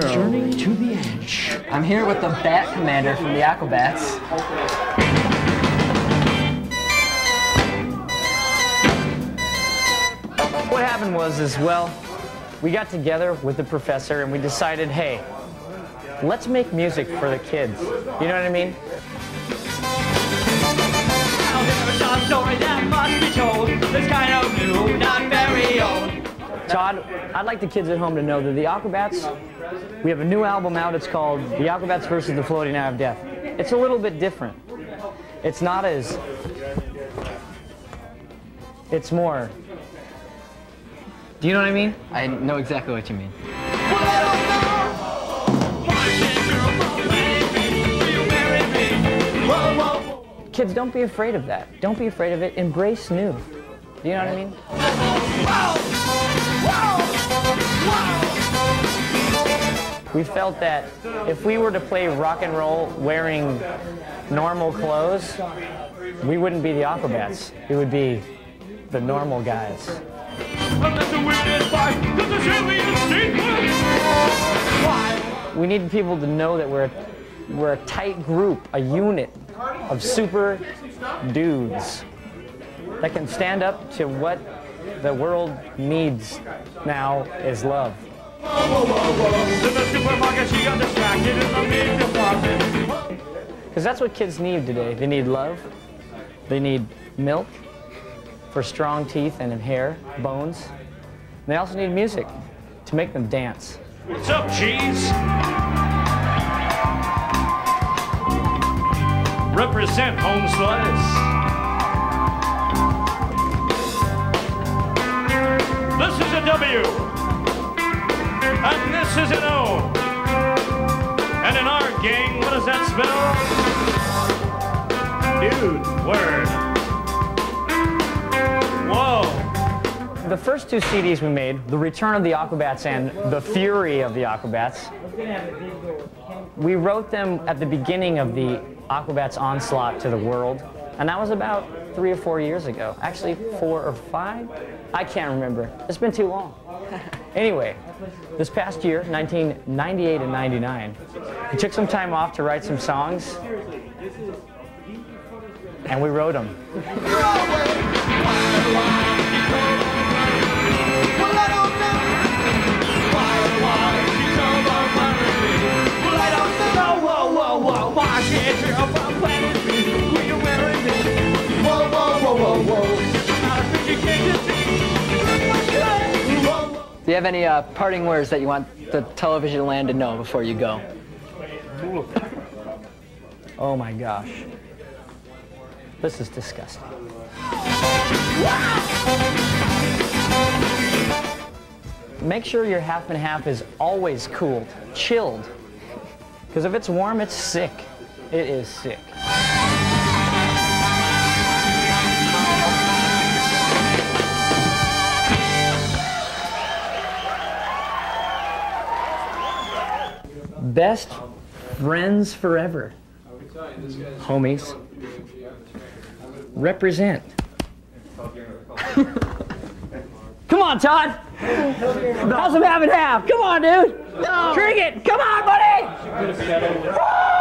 Journey to the edge. I'm here with the Bat Commander from the Aquabats. What happened was, is well, we got together with the professor and we decided, hey, let's make music for the kids. You know what I mean? story that must be told. This kind of new. Todd, I'd like the kids at home to know that the Aquabats, we have a new album out. It's called The Aquabats versus the Floating Eye of Death. It's a little bit different. It's not as. It's more. Do you know what I mean? I know exactly what you mean. Kids, don't be afraid of that. Don't be afraid of it. Embrace new. Do you know what I mean? We felt that if we were to play rock and roll wearing normal clothes, we wouldn't be the Aquabats. We would be the normal guys. We need people to know that we're, we're a tight group, a unit of super dudes that can stand up to what the world needs now is love. Because that's what kids need today. They need love. They need milk for strong teeth and hair, bones. And they also need music to make them dance. What's up, cheese? Represent home slice. This is a W. And this is an O. And in our gang, what does that spell? Dude, word. Whoa. The first two CDs we made, The Return of the Aquabats and The Fury of the Aquabats, we wrote them at the beginning of the Aquabats onslaught to the world, and that was about three or four years ago. Actually, four or five? I can't remember. It's been too long. Anyway, this past year, 1998 and 99, we took some time off to write some songs, and we wrote them. You have any uh, parting words that you want the television land to know before you go? Oh my gosh. This is disgusting. Make sure your half and half is always cooled, chilled. Because if it's warm, it's sick. It is sick. Best friends forever. Homies. Represent. Come on, Todd. How's half and half? Come on, dude. Drink it. Come on, buddy.